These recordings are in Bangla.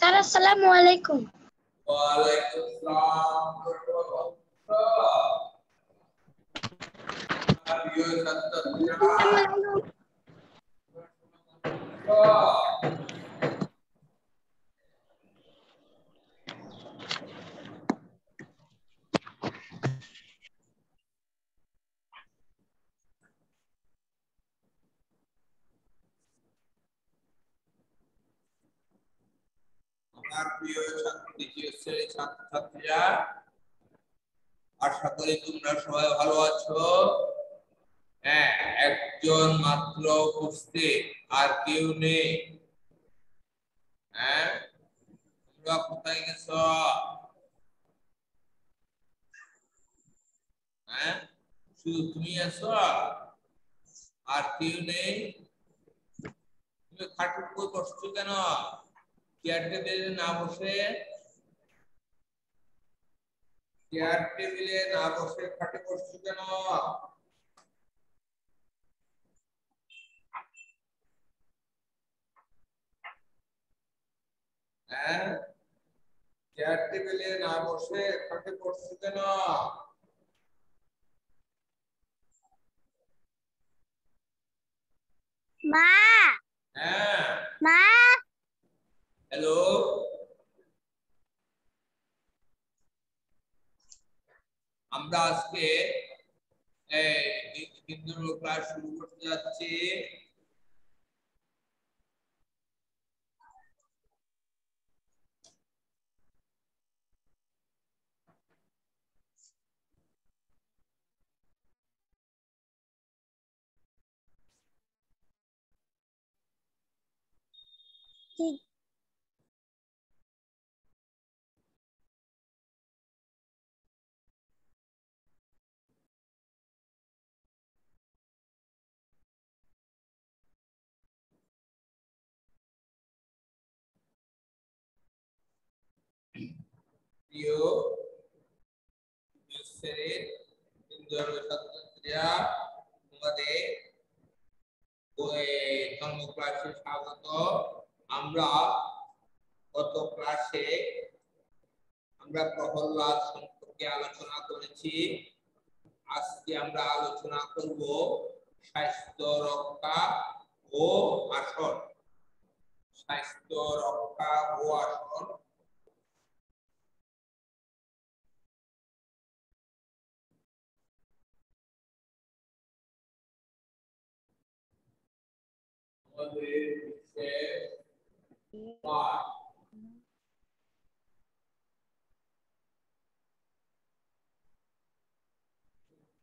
স্যার আসসালামু আলাইকুম ওয়ালাইকুম আসসালাম আমার প্রিয় ছাত্র দ্বিতীয় শ্রেণির ছাত্রছাত্রীরা। আশা করি তোমরা সবাই ভালো আছো? হ্যাঁ একজন মাত্র উপস্থিত, আর কেউ নেই। হ্যাঁ তোমরা কোথায় গেছ? হ্যাঁ শুধু তুমি আছো? আর কেউ নেই? তুমি উপর বসছো কেন? চেয়ার টেবিলে না বসে চেয়ার টেবিলে না বসে খাটে বসছো কেন? হ্যাঁ? চেয়ার টেবিলে না বসে খাটে বসছো কেন? মা! হ্যাঁ? মা হ্যালো আমরা আজকে হিন্দু ক্লাস শুরু করতে যাচ্ছি। স্বাগত। আমরা গত ক্লাসে আমরা প্রহ্লাদ সম্পর্কে আলোচনা করেছি। আজকে আমরা আলোচনা করব স্বাস্থ্য রক্ষা ও আসন। স্বাস্থ্য রক্ষা ও আসন আমাদের বিশেষ পাঠ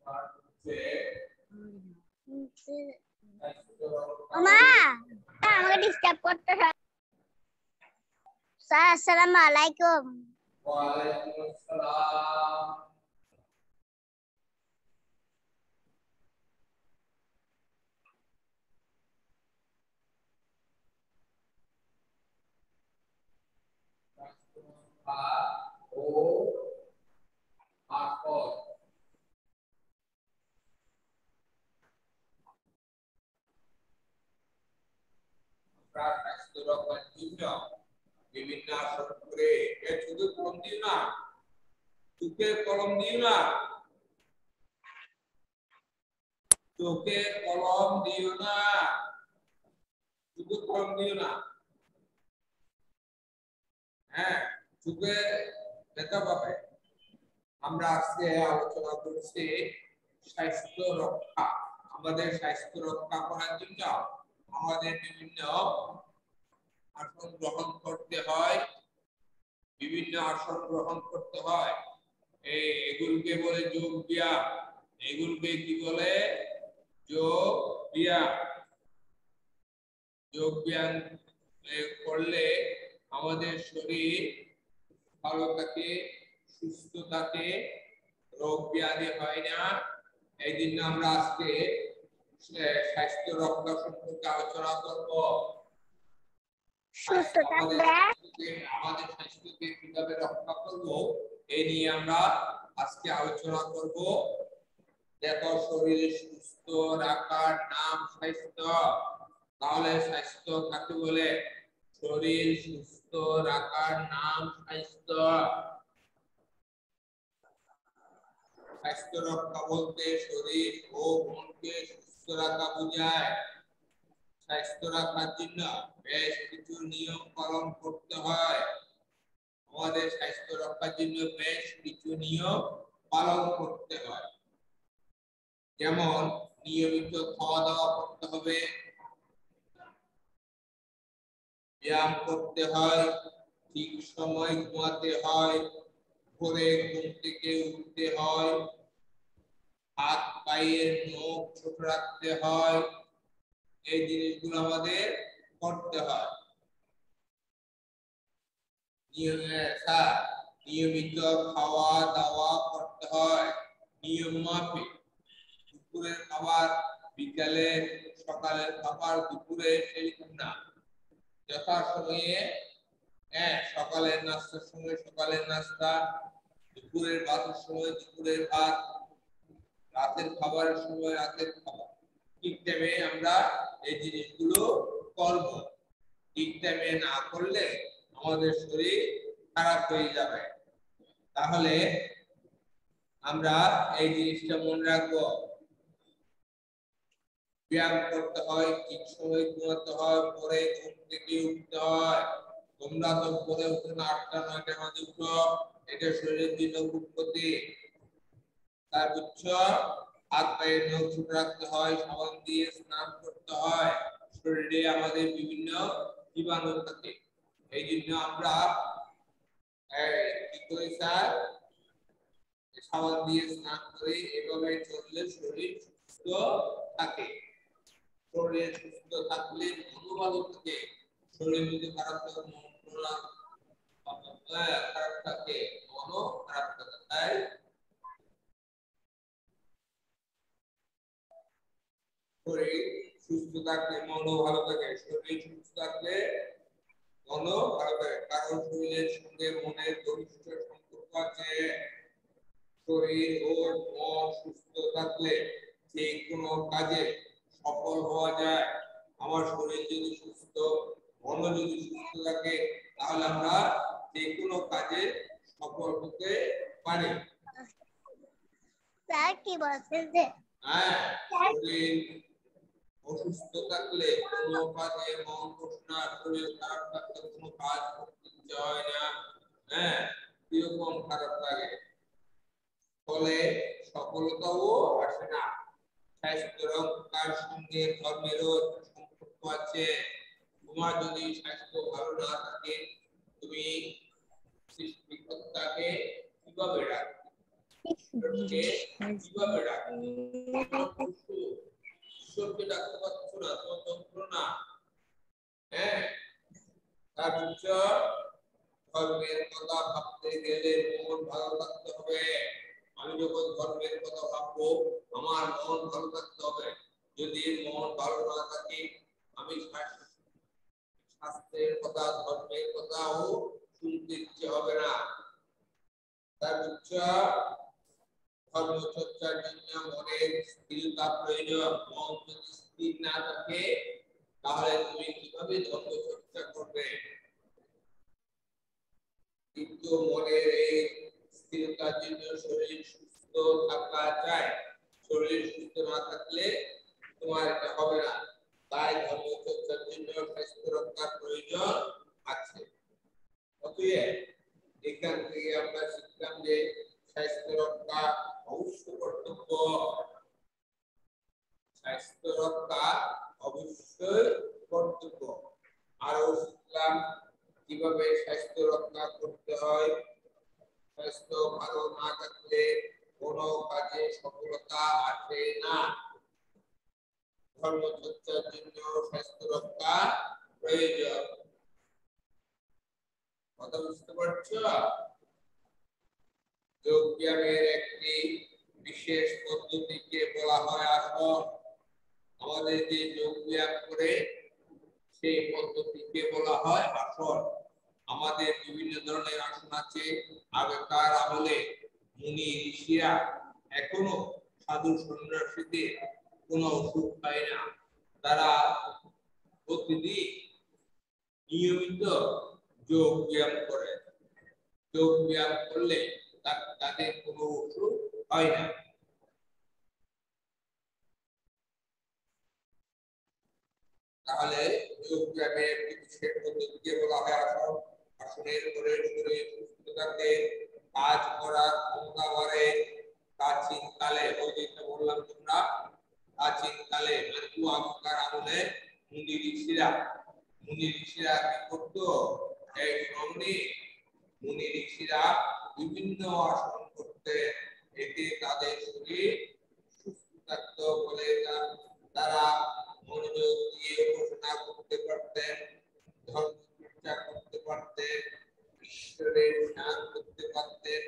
পাঠ হচ্ছে স্বাস্থ্য রক্ষা মা আমাকে ডিস্টার্ব করতে স্যার আসসালামু আলাইকুম ওয়ালাইকুম আসসালাম স্বাস্থ্য রক্ষা ও আসন আমরা স্বাস্থ্য রক্ষার জন্য বিভিন্ন আসন করে এ শুধু কলম দিও না চোখে কলম দিও না চোখে কলম দিও না শুধু কলম দিও না হ্যাঁ আমাদের বিভিন্ন বিভিন্ন আসন গ্রহণ করতে হয়। এগুলোকে বলে যোগ ব্যায়াম। এগুলোকে কি বলে? যোগ ব্যায়াম। যোগ ব্যায়াম করলে আমাদের শরীর ভালো থাকে সুস্থ থাকে রোগ ব্যাধি হয় না। এই জন্য আমরা আজকে স্বাস্থ্য রক্ষা সম্পর্কে আলোচনা করব। আমাদের স্বাস্থ্যকে- কীভাবে রক্ষা করব এই নিয়ে আমরা আজকে আলোচনা করব। দেখো শরীর সুস্থ রাখার নাম স্বাস্থ্য। তাহলে স্বাস্থ্য কাকে বলে? শরীর সুস্থ রাখার নাম স্বাস্থ্য। স্বাস্থ্য রক্ষা বলতে শরীর ও মনকে সুস্থ রাখা বোঝায়। স্বাস্থ্য রাখার জন্য বেশ কিছু নিয়ম পালন করতে হয়। আমাদের স্বাস্থ্য রক্ষার জন্য বেশ কিছু নিয়ম পালন করতে হয়। যেমন, নিয়মিত খাওয়া দাওয়া করতে হবে ব্যায়াম করতে হয়, ঠিক সময় ঘুমাতে হয়, ভোরে ঘুম থেকে উঠতে হয়, হাত, পায়ের নখ ছোট রাখতে হয়, এই জিনিসগুলো আমাদের করতে হয়। নিয়মিত খাওয়া দাওয়া করতে হয়, নিয়ম মাফিক। দুপুরের খাবার, বিকালে, সকালের খাবার, দুপুরে সেরকম না। যথাসময়ে হ্যাঁ সকালের নাস্তার সময় সকালের নাস্তা, দুপুরের ভাতের সময় দুপুরের ভাত, রাতের খাবারের সময় রাতের খাবার। ঠিক টাইমে আমরা এই জিনিসগুলো করব। ঠিক টাইমে না করলে আমাদের শরীর খারাপ হয়ে যাবে। তাহলে আমরা এই জিনিসটা মনে রাখব। ব্যায়াম করতে হয় সময় ঘুমাতে হয় পরে ঘুম থেকে উঠতে হয়। তোমরা তো পরে উঠে আটটা নয়টার মাঝে উঠো, এটা শরীরের জন্য খুব ক্ষতি। তার বুঝছ হাত ছোট রাখতে হয়, সাবান দিয়ে স্নান করতে হয়। শরীরে আমাদের বিভিন্ন জীবাণু থাকে। এই জন্য আমরা কি করি স্যার? সাবান দিয়ে স্নান করে, এভাবে চললে শরীর সুস্থ থাকে। শরীর সুস্থ থাকলে ভালো থাকে শরীর যদি খারাপ থাকে, মন খারাপ থাকে, মনও খারাপ থাকে। তাই শরীর সুস্থ থাকলে মনও ভালো থাকে, শরীর সুস্থ থাকলে মনও ভালো থাকে। কারণ শরীরের সঙ্গে মনের ঘনিষ্ঠ সম্পর্ক আছে। শরীর ও মন সুস্থ থাকলে যে কোনো কাজে সফল হওয়া যায় আমার শরীর যদি সুস্থ মন যদি সুস্থ থাকে তাহলে আমরা যে কোনো কাজে সফল হতে পারি। স্যার কি বলছেন যে? হ্যাঁ শরীর অসুস্থ থাকলে কোনো কাজে মন বসে না শরীর খারাপ থাকলে কোনো কাজ করতে ইচ্ছে হয় না। হ্যাঁ কীরকম খারাপ লাগে? ফলে সফলতাও আসে না। স্বাস্থ্য রক্ষার সঙ্গে ধর্মেরও সম্পর্ক আছে। তোমার যদি স্বাস্থ্য ভালো না থাকে, তুমি কীভাবে কীভাবে পারছ না, তোমার হ্যাঁ? তার ধর্মের কথা ভাবতে গেলে মন ভালো থাকতে হবে। আমি যখন ধর্মের কথা ভাববো, আমার মন ভালো থাকতে হবে। যদি মন ভালো না থাকে, আমি শাস- শাস্ত্রের কথা, ধর্মের কথাও শুনতে ইচ্ছে হবে না। তার চর্চার জন্য মনের স্থিরতা প্রয়োজন। মন যদি স্থির না থাকে, তাহলে তুমি কীভাবে ধর্ম চর্চা করবে? কিন্তু মনের এই স্থিরতার জন্য শরীর সুস্থ থাকা চাই শরীর সুস্থ না থাকলে তোমার এটা হবে না তাই ধর্ম চর্চার জন্য স্বাস্থ্য রক্ষার প্রয়োজন আছে এখান থেকে আমরা শিখলাম যে স্বাস্থ্য রক্ষা অবশ্য কর্তব্য স্বাস্থ্য রক্ষা অবশ্যই কর্তব্য আরও শিখলাম কীভাবে স্বাস্থ্য রক্ষা করতে হয়। স্বাস্থ্য ভালো না থাকলে কোনো কাজে সফলতা আসে না। ধর্মচর্চার জন্য স্বাস্থ্য রক্ষা প্রয়োজন। কথা বুঝতে পারছ? যোগ ব্যায়ামের একটি বিশেষ পদ্ধতিকে বলা হয় আসন। আমাদের যে যোগ ব্যায়াম করে সেই পদ্ধতিকে বলা হয় আসন। আমাদের বিভিন্ন ধরনের আসন আছে। আগেকার আমলে মুনি, ঋষিরা এখনও সাধু সন্ন্যাসীদের কোনো অসুখ হয় না। তারা প্রতিদিন নিয়মিত যোগ ব্যায়াম করে। যোগ ব্যায়াম করলে তাদের কোনো অসুখ হয় না। তাহলে যোগ ব্যায়ামের বিশেষ পদ্ধতিকে বলা হয় আসন। আসনের করে করে সুস্থ থাকতে কাজ করার ক্ষমতা বাড়ে প্রাচীন কালে, ওই যেটা বললাম তোমরা, প্রাচীন কালে মানে আগকার আমলে মুনি ঋষিরা মুনি ঋষিরা কি করতো? এই শ্রমণে মুনি ঋষিরা বিভিন্ন আসন করতে এতে তাদের শরীর সুস্থ থাকতো বলে তারা মনোযোগ দিয়ে উপাসনা করতে পারতেন। ধর্ম চর্চা করতে ঈশ্বরের ধ্যান করতে পারতেন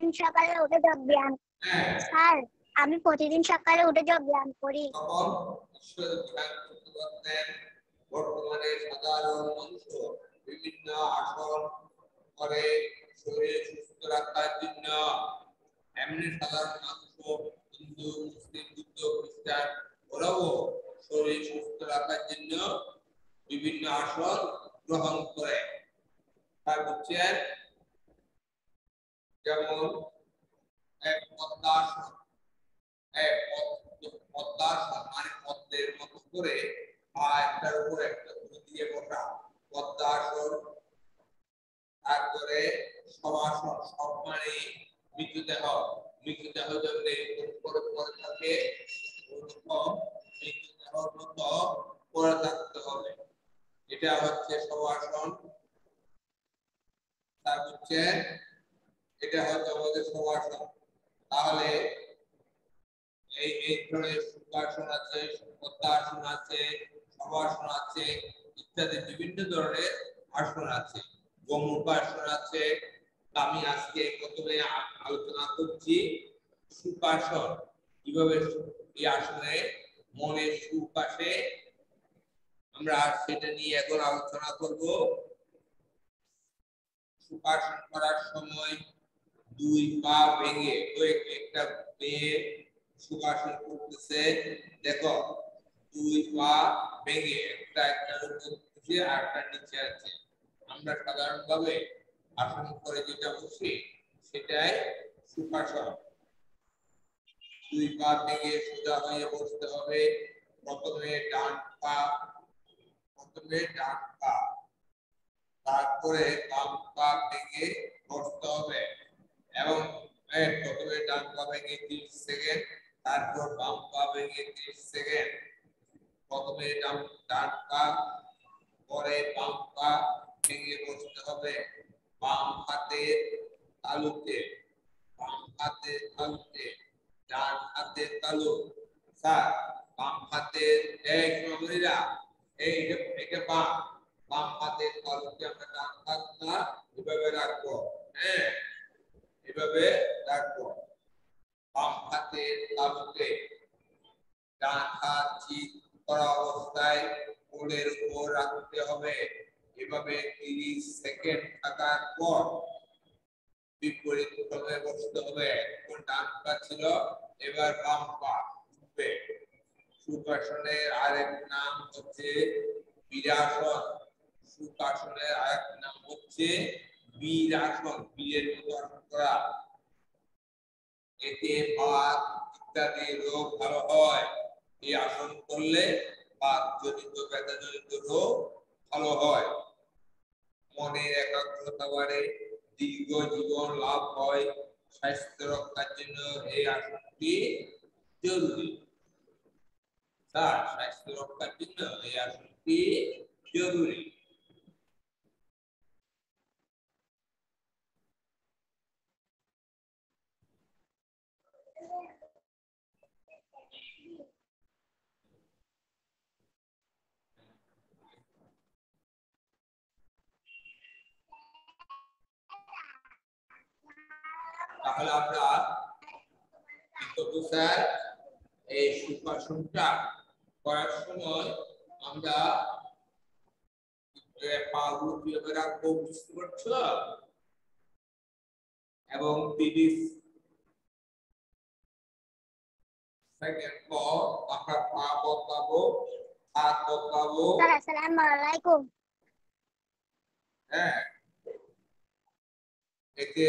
সকালে উঠে যোগ ব্যায়াম। হ্যাঁ। স্যার আমি প্রতিদিন সকালে উঠে যোগ ব্যায়াম করি। বর্তমানে সাধারণ মানুষ বিভিন্ন আসন করে শরীর সুস্থ রাখার জন্য। এমনি সাধারণ মানুষ হিন্দু মুসলিম বুদ্ধ খ্রিস্টান ওরাও শরীর সুস্থ রাখার জন্য বিভিন্ন আসন গ্রহণ করে। বুঝছেন যেমন এক পদ্মাসন এক মানে পদ্মের মতো করে পা একটার উপর একটা করে দিয়ে বসা পদ্মাসন তারপরে সবাসন সব মানে মৃতদেহ যেমনি উপরে পরে থাকে ওরকম মতো পরে থাকতে হবে। এটা হচ্ছে সবাসন তার হচ্ছে, এটা হচ্ছে আমাদের সবাসন তাহলে এই এই ধরনের সুখাসন আছে পদ্মাসন আছে সবাসন আছে, ইত্যাদি বিভিন্ন ধরনের আসন আছে। গোমুখাসন আছে আমি আজকে প্রথমে আলোচনা করছি সুখাসন কীভাবে এই আসনে মনে সুখ আসে আমরা সেটা নিয়ে এখন আলোচনা করব। সুখাসন করার সময় দুই পা ভেঙে ওই একটা মেয়ে সুখাসন করতেছে। দেখো, দুই পা ভেঙে একটা একটা উপরে আর নিচে আছে। আমরা সাধারণভাবে আসন করে যেটা বসি সেটাই সুখাসন দুই পা ভেঙে সোজা হয়ে বসতে হবে। প্রথমে ডান পা, প্রথমে ডান পা। তারপরে বাম পা ভেঙে বসতে হবে এবং প্রথমে ডান পা ভেঙে 30 সেকেন্ড, তারপর বাম পা ভেঙে 30 সেকেন্ড। প্রথমে ডান পা, পরে বাম পা ভেঙে বসতে হবে বাম হাতের তালুতে, বাম হাতের তালুতে, ডান হাতের তালু। স্যার, বাম হাতের এই সমরীরা এই এটা বাম বাম হাতের তালুতে আমরা ডান হাতটা এভাবে রাখব। হ্যাঁ এভাবে রাখব। বাম হাতের তালুতে ডান হাত চিত করা অবস্থায় কোলের উপর রাখতে হবে। এভাবে 30 সেকেন্ড থাকার পর বিপরীত ক্রমে বসতে হবে। কোন ডান পা ছিল? এবার বাম পা সুখাসনের আরেক নাম হচ্ছে বীরাসন সুখাসনের আরেক নাম হচ্ছে বীরাসন বীরের মতো আসন করা। এতে বাত ইত্যাদি রোগ ভালো হয়। এই আসন করলে বাত জনিত ব্যথা জনিত রোগ ভালো হয়। মনের একাগ্রতা বাড়ে, দীর্ঘ জীবন লাভ হয়। স্বাস্থ্য রক্ষার জন্য এই আসনটি জরুরি। স্যার, স্বাস্থ্য রক্ষার জন্য এই আসনটি জরুরি। তাহলে আমরা স্যার এই সুখাসনটা করার সময় আমরা পাগুলো কীভাবে রাখব বুঝতে পারছ? এবং তিরিশ সেকেন্ড পর আমরা পা বদলাবো হাত বদলাবো। হ্যাঁ। এতে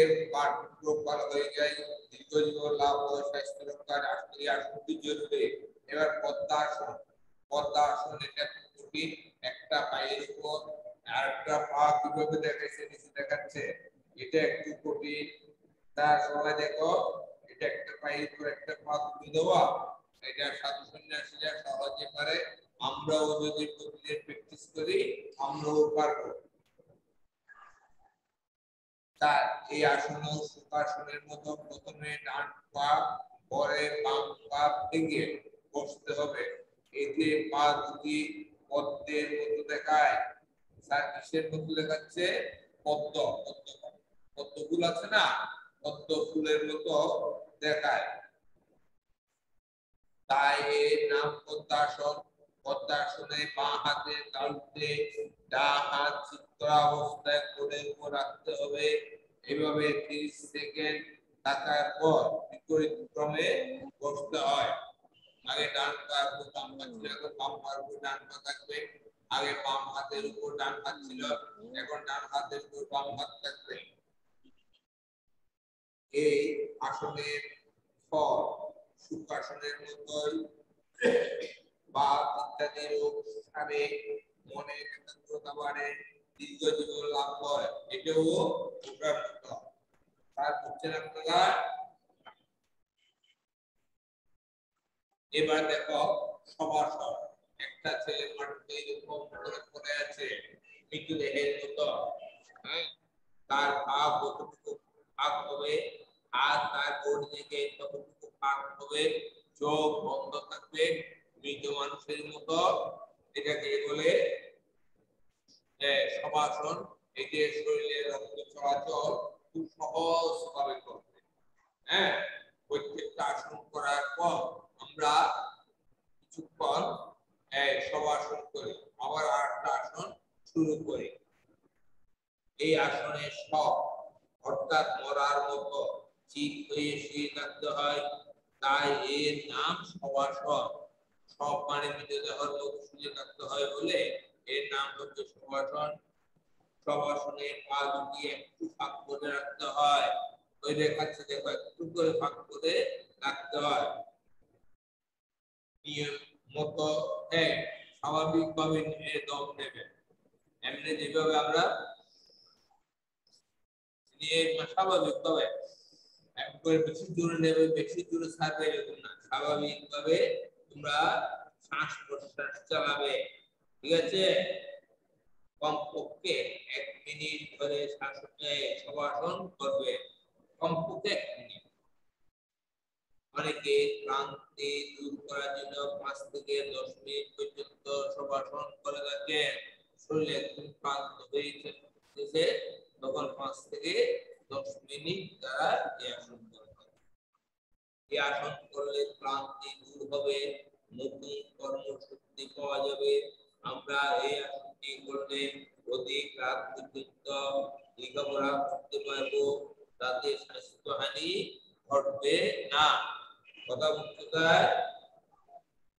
রোগ ভালো হয়ে যায়। দীর্ঘ জীবন লাভ ও স্বাস্থ্য রক্ষা রাষ্ট্রীয় আসনটি জরুরি এবার পদ্মাসন পদ্মাসন এটা খুব কঠিন। একটা পায়ের উপর আরেকটা পা কীভাবে দেখাচ্ছে, নিচে দেখাচ্ছে, এটা একটু কঠিন। তার সবাই দেখো, এটা একটা পায়ের উপর একটা পা তুলে দেওয়া, এটা সাধু সন্ন্যাসীরা সহজে পারে। আমরাও যদি প্রতিদিন প্র্যাকটিস করি, আমরাও পারব। তার এই আসন সুখাসনের মতো প্রথমে ডান পা পরে বাম পা ভেঙে বসতে হবে। এতে পা দুটি পদ্মের মতো দেখায়। স্যার কিসের মতো দেখাচ্ছে পদ্ম। পদ্ম পদ্ম ফুল আছে না? পদ্ম ফুলের মতো দেখায়। তাই এর নাম পদ্মাসন পদ্মাসনে বাঁ হাতে তালুতে হাত চিত্রাবস্থায় কোলের উপর রাখতে হবে। এইভাবে 30 সেকেন্ড থাকার পর বিপরীত ক্রমে বসতে হয়। আগে ডান পা বাম পা এখন বাম উপর ডান পা থাকবে। আগে বাম হাতের উপর ডান হাত এখন ডান হাতের উপর বাম হাত থাকবে। এই আসনের ফল সুখাসনের মতোই বা ইত্যাদি রোগ সারে মনে একাগ্রতা বাড়ে। আপনারা এবার দেখো সবার সব একটা ছেলে মাটিতে পড়ে আছে মৃত্যু দেহের মতো। হ্যাঁ তার পা কতটুকু ফাঁক হবে, আর তার গোড় দিকে কতটুকু ফাঁক হবে, চোখ বন্ধ থাকবে, মৃত মানুষের মতো। এটাকে বলে সমাসন এই যে শরীরে রক্ত চলাচল খুব সহজ ভাবে করবে। হ্যাঁ? প্রত্যেকটা আসন করার পর আমরা কিছুক্ষণ সবাসন করি, আবার আরেকটা আসন শুরু করি। এই আসনে সব, অর্থাৎ মরার মতো চিত হয়ে শুয়ে থাকতে হয়, তাই এর নাম সবাসন সব। মানে মৃতদেহর মতো শুয়ে থাকতে হয় বলে এর নাম হচ্ছে সবাসন সবাসনে পা দুটি একটু ফাঁক করে রাখতে হয়। ওই দেখাচ্ছে, দেখো, একটু করে ফাঁক করে রাখতে হয়। নিয়ম মতো হ্যাঁ স্বাভাবিক ভাবে নিয়ে দম নেবে। এমনি যেভাবে আমরা নিয়ে স্বাভাবিক ভাবে একবার বেশি জোরে নেবে, বেশি জোরে ছাড়বে এরকম না। স্বাভাবিক ভাবে তোমরা শ্বাস প্রশ্বাস চালাবে। ঠিক আছে? কমপক্ষে এক মিনিট ধরে শ্বাস করবে। কমপক্ষে এক মিনিট। অনেকে ক্লান্তি দূর করার জন্য পাঁচ থেকে দশ মিনিট পর্যন্ত সবাসন করে থাকে। শরীরে একদম ক্লান্ত হয়ে তখন পাঁচ থেকে দশ মিনিট তারা এই আসন এই আসন করলে ক্লান্তি দূর হবে, নতুন কর্মশক্তি পাওয়া যাবে। আমরা এই আসনটি করলে অধিক রাত পর্যন্ত লেখাপড়া করতে পারব তাতে স্বাস্থ্যহানি ঘটবে না। কথা বুঝতে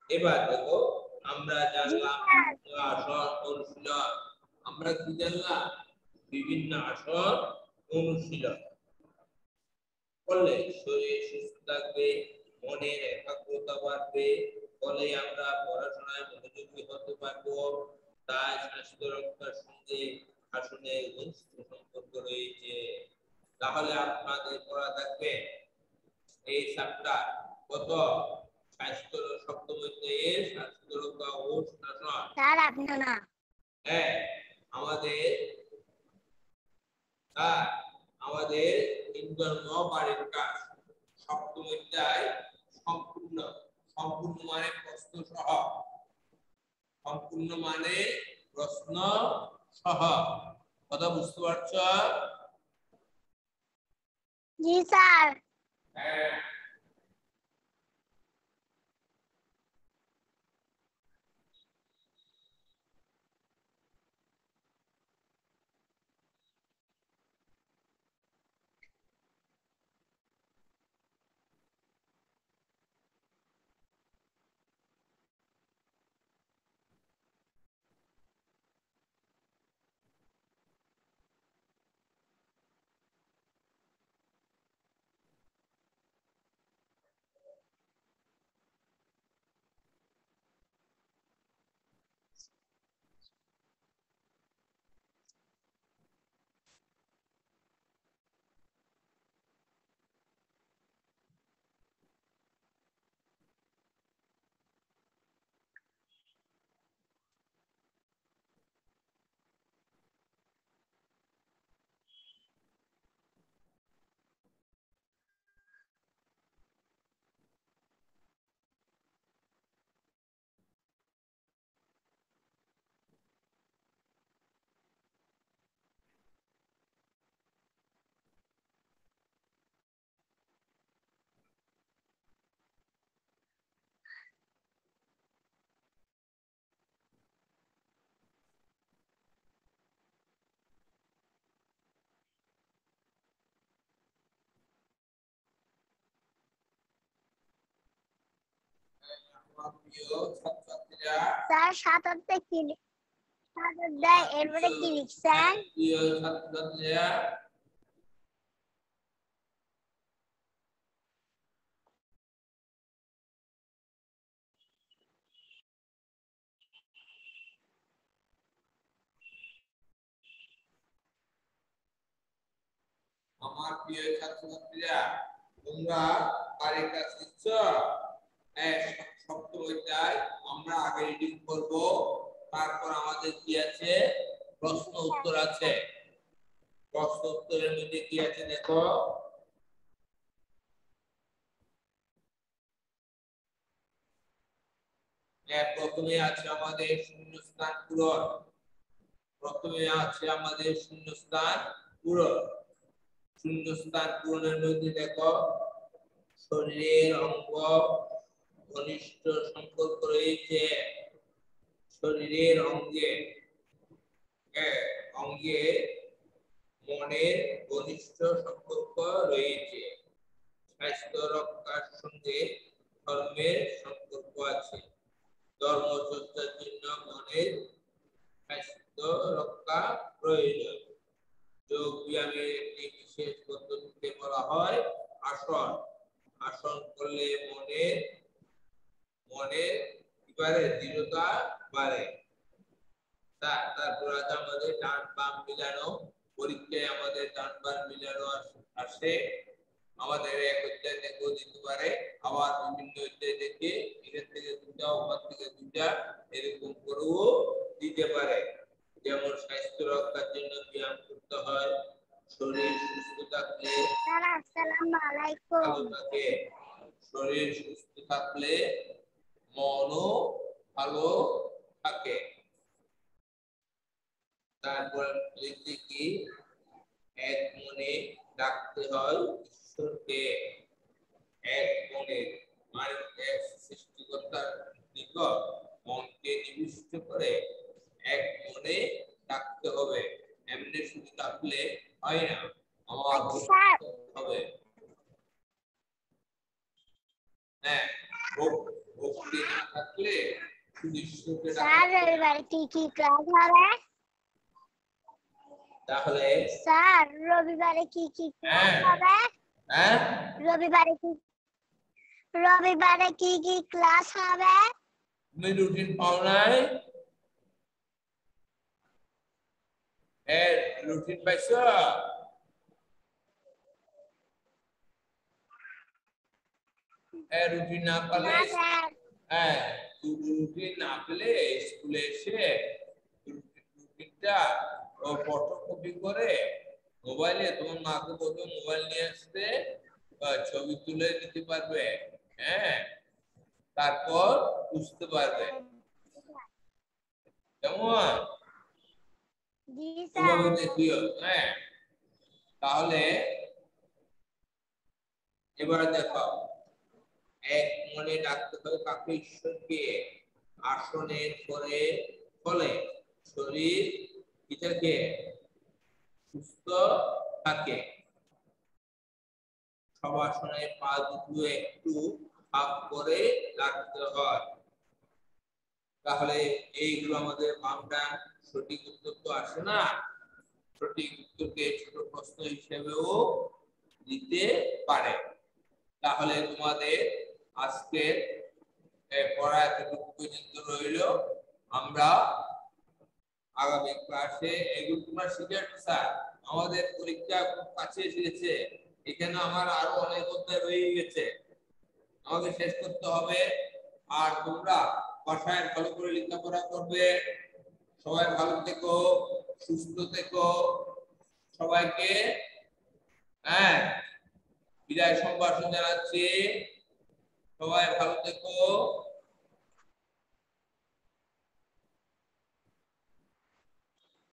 এবার দেখো, আমরা জানলাম আসন, অনুশীলন। আমরা কি জানলাম? বিভিন্ন আসন, অনুশীলন। করলে শরীর সুস্থ থাকবে, মনের একাগ্রতা বাড়বে ফলে আমরা পড়াশোনায় মনোযোগী হতে পারব। তাই স্বাস্থ্য রক্ষার সঙ্গে আসনের ঘনিষ্ঠ সম্পর্ক রয়েছে। তাহলে আপনাদের পড়া থাকবে এই চ্যাপ্টার কত? স্বাস্থ্য রক্ষা ও শাসন। স্যার আপনি না হ্যাঁ আমাদের হ্যাঁ আমাদের ইন্দ্রম বাড়ির কাজ সপ্তম অধ্যায় সম্পূর্ণ। সম্পূর্ণ মানে প্রশ্ন সহ। সম্পূর্ণ মানে প্রশ্ন সহ। কথা বুঝতে পারছ? জি স্যার। হ্যাঁ। স্যার, সাত অধ্যায় কি সাত অধ্যায়, এরপরে কি লিখছেন? আমার প্রিয় ছাত্রছাত্রীরা, তোমরা কারের কাজ দিচ্ছ সপ- সপ্তম আমরা আগে রিডিং করব। তারপর আমাদের কি আছে? প্রশ্ন উত্তর আছে। প্রশ্ন উত্তরের মধ্যে কি আছে দেখো? হ্যাঁ, প্রথমে আছে আমাদের শূন্যস্থান পূরণ। প্রথমে আছে আমাদের শূন্যস্থান পূরণ। শূন্যস্থান পূরণের মধ্যে দেখো শরীরের অঙ্গ ঘনিষ্ঠ সম্পর্ক রয়েছে শরীরের অঙ্গে। অঙ্গে মনের ঘনিষ্ঠ সম্পর্ক রয়েছে। স্বাস্থ্য রক্ষার সঙ্গে ধর্মের সম্পর্ক আছে। ধর্মচর্চার জন্য মনের স্বাস্থ্য রক্ষা প্রয়োজন। যোগ ব্যায়ামের একটি বিশেষ পদ্ধতিকে বলা হয় আসন। আসন করলে মনের মনের এবারে দৃঢ়তা বাড়ে। তারপর আছে আমাদের ডান বাম মিলানো পরীক্ষায় আমাদের ডান বাম মিলানো আসে আমাদের এক অধ্যায় থেকেও দিতে পারে আবার বিভিন্ন অধ্যায় থেকে এখান থেকে দুটা ওখান থেকে দুটা এরকম করেও দিতে পারে। যেমন স্বাস্থ্য রক্ষার জন্য ব্যায়াম করতে হয় শরীর সুস্থ থাকলে ভালো থাকে। শরীর সুস্থ থাকলে মনও ভালো থাকে তারপর লিখতে কি এক মনে ডাকতে হয় ঈশ্বরকে এক মনে মানে এক সৃষ্টিকর্তার নিকট মনকে নিবিষ্ট করে এক মনে ডাকতে হবে এমনি শুধু ডাকলে হয় না আমার। হবে হ্যাঁ ভক্তি না থাকলে স্যার রবিবারে কি কি ক্লাস হবে? তাহলে স্যার রবিবারে কি কি ক্লাস হ্যাঁ। হবে? হ্যাঁ? রবিবারে কি রবিবারে কি কি ক্লাস হবে? তুমি রুটিন পাও নাই? এ রুটিন পাইছো? এ রুটিন না পালে না হ্যাঁ রুটিন না পেলে স্কুলে এসে রুটিনটা ও ফটোকপি করে মোবাইলে তোমার মাকে বলবে মোবাইল নিয়ে আসতে ছবি তুলে নিতে পারবে হ্যাঁ? তারপর বুঝতে পারবে। কেমন? দেখিও হ্যাঁ? তাহলে এবারে দেখো এক মনে ডাকতে হবে কাকে ঈশ্বরকে। আসনের পরে ফলে শরীর কি থাকে সুস্থ থাকে পা দুটো একটু করে রাখতে হয়। তাহলে এইগুলো আমাদের বাম সঠিক উত্তর তো আসে না। সঠিক উত্তরকে ছোট প্রশ্ন হিসেবেও দিতে পারে। তাহলে তোমাদের আজকের এ, পড়া এতটুকু পর্যন্ত রইল। আমরা আগামী ক্লাসে এগুলো তোমরা শিখে স্যার। আমাদের পরীক্ষা খুব কাছে এসে গেছে এখানে আমার আরও অনেক অধ্যায় রয়ে গেছে। আমাকে শেষ করতে হবে। আর তোমরা বাসায় ভালো করে লেখাপড়া করবে। সবাই ভালো থেকো সুস্থ থেকো। সবাইকে হ্যাঁ বিদায় সম্ভাষণ জানাচ্ছি। সবাই ভালো থেকো